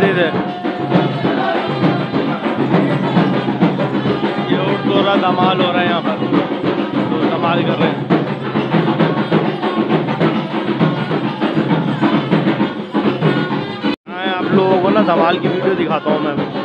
से ये उठ तो रहा धमाल हो रहा है यहाँ पर। तो धमाल कर रहे हैं, हाँ, आप लोगों को ना धमाल की वीडियो दिखाता हूँ मैं।